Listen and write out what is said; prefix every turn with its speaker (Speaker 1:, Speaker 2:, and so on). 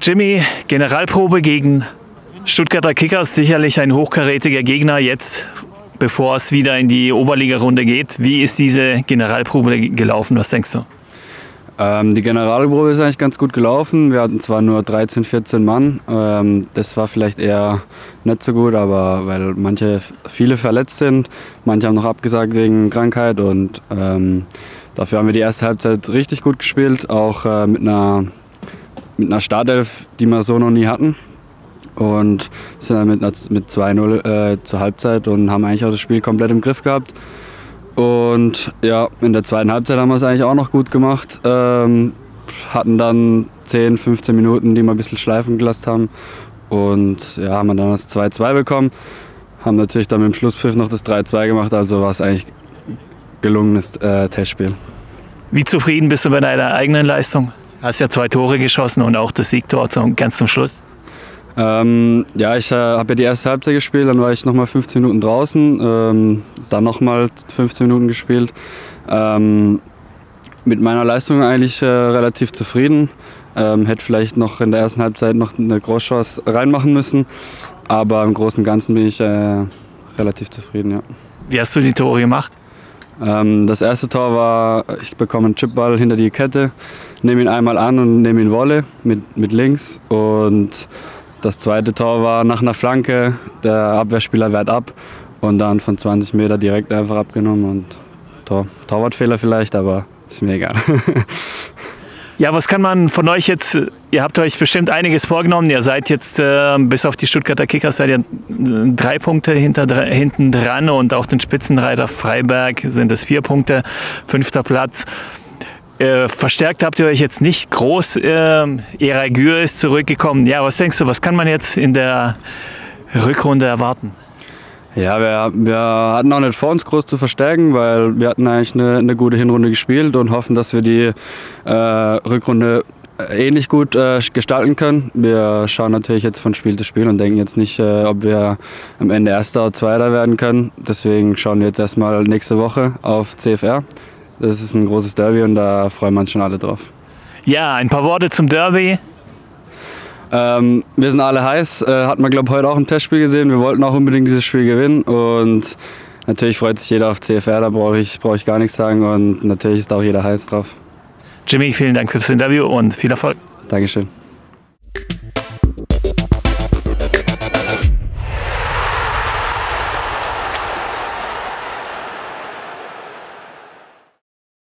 Speaker 1: Jimmy, Generalprobe gegen Stuttgarter Kickers, sicherlich ein hochkarätiger Gegner jetzt, bevor es wieder in die Oberliga-Runde geht. Wie ist diese Generalprobe gelaufen? Was denkst du?
Speaker 2: Ähm, die Generalprobe ist eigentlich ganz gut gelaufen. Wir hatten zwar nur 13, 14 Mann. Ähm, das war vielleicht eher nicht so gut, aber weil manche, viele verletzt sind, manche haben noch abgesagt wegen Krankheit und ähm, dafür haben wir die erste Halbzeit richtig gut gespielt, auch äh, mit einer mit einer Startelf, die wir so noch nie hatten. Und sind dann mit, mit 2-0 äh, zur Halbzeit und haben eigentlich auch das Spiel komplett im Griff gehabt. Und ja, in der zweiten Halbzeit haben wir es eigentlich auch noch gut gemacht. Ähm, hatten dann 10, 15 Minuten, die wir ein bisschen schleifen gelassen haben. Und ja, haben dann das 2-2 bekommen. Haben natürlich dann mit dem Schlusspfiff noch das 3-2 gemacht. Also war es eigentlich gelungenes äh, Testspiel.
Speaker 1: Wie zufrieden bist du bei deiner eigenen Leistung? Hast ja zwei Tore geschossen und auch das Siegtor ganz zum Schluss.
Speaker 2: Ähm, ja, ich äh, habe ja die erste Halbzeit gespielt, dann war ich nochmal 15 Minuten draußen, ähm, dann nochmal 15 Minuten gespielt. Ähm, mit meiner Leistung eigentlich äh, relativ zufrieden. Ähm, hätte vielleicht noch in der ersten Halbzeit noch eine Großchance reinmachen müssen, aber im Großen und Ganzen bin ich äh, relativ zufrieden. Ja.
Speaker 1: Wie hast du die Tore gemacht?
Speaker 2: Ähm, das erste Tor war, ich bekomme einen Chipball hinter die Kette, nehme ihn einmal an und nehme ihn Wolle mit, mit links. Und das zweite Tor war nach einer Flanke, der Abwehrspieler wehrt ab und dann von 20 Meter direkt einfach abgenommen und Tor. Torwartfehler vielleicht, aber ist mir egal.
Speaker 1: Ja, was kann man von euch jetzt, ihr habt euch bestimmt einiges vorgenommen, ihr seid jetzt äh, bis auf die Stuttgarter Kickers seid ihr äh, drei Punkte hinter, hinten dran und auf den Spitzenreiter Freiberg sind es vier Punkte, fünfter Platz. Äh, verstärkt habt ihr euch jetzt nicht groß, äh, Eragür ist zurückgekommen. Ja, was denkst du, was kann man jetzt in der Rückrunde erwarten?
Speaker 2: Ja, wir, wir hatten auch nicht vor, uns groß zu verstärken, weil wir hatten eigentlich eine, eine gute Hinrunde gespielt und hoffen, dass wir die äh, Rückrunde ähnlich gut äh, gestalten können. Wir schauen natürlich jetzt von Spiel zu Spiel und denken jetzt nicht, äh, ob wir am Ende Erster oder Zweiter werden können. Deswegen schauen wir jetzt erstmal nächste Woche auf CFR. Das ist ein großes Derby und da freuen wir uns schon alle drauf.
Speaker 1: Ja, ein paar Worte zum Derby.
Speaker 2: Ähm, wir sind alle heiß. Äh, hat man, glaube ich, heute auch im Testspiel gesehen. Wir wollten auch unbedingt dieses Spiel gewinnen. Und natürlich freut sich jeder auf CFR, da brauche ich, brauch ich gar nichts sagen. Und natürlich ist auch jeder heiß drauf.
Speaker 1: Jimmy, vielen Dank fürs Interview und viel Erfolg.
Speaker 2: Dankeschön.